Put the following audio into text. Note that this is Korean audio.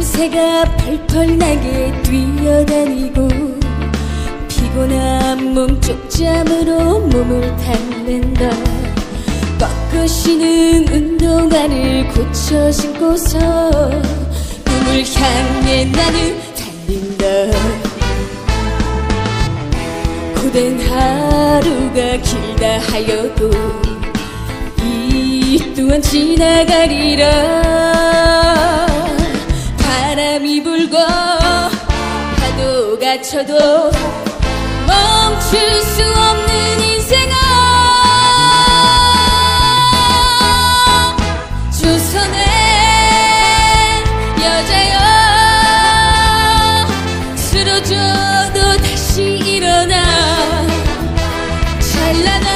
냄새가 펄펄 나게 뛰어다니고 피곤한 몸 쪽잠으로 몸을 달랜다. 꺾으시는 운동화를 고쳐 신고서 꿈을 향해 나는 고된 하루가 길다 하여도 이 또한 지나가리라. 바람이 불고 파도가 쳐도 I let